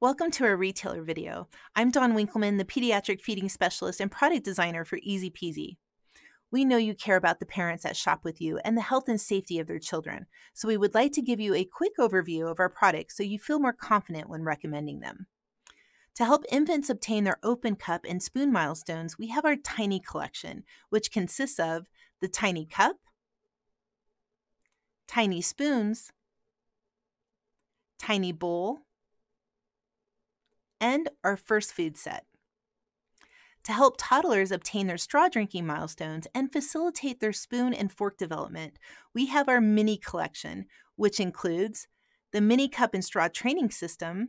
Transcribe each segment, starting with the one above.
Welcome to our retailer video. I'm Dawn Winkelmann, the pediatric feeding specialist and product designer for ezpz. We know you care about the parents that shop with you and the health and safety of their children, so we would like to give you a quick overview of our products so you feel more confident when recommending them. To help infants obtain their open cup and spoon milestones, we have our Tiny Collection, which consists of the Tiny Cup, Tiny Spoons, Tiny Bowl, and our first food set. To help toddlers obtain their straw drinking milestones and facilitate their spoon and fork development, we have our mini collection, which includes the mini cup and straw training system,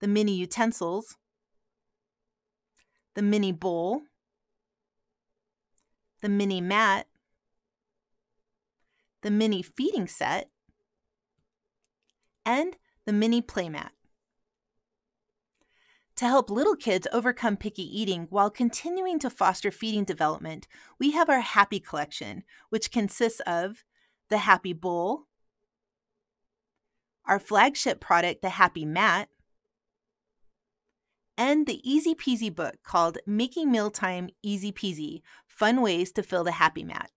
the mini utensils, the mini bowl, the mini mat, the mini feeding set, and the mini playmat. To help little kids overcome picky eating while continuing to foster feeding development, we have our Happy Collection, which consists of the Happy Bowl, our flagship product, the Happy Mat, and the ezpz book called Making Mealtime Easy Peasy Fun Ways to Fill the Happy Mat.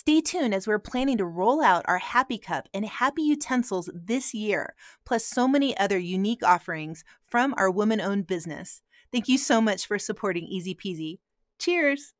Stay tuned as we're planning to roll out our Happy Cup and Happy Utensils this year, plus so many other unique offerings from our woman owned business. Thank you so much for supporting ezpz. Cheers!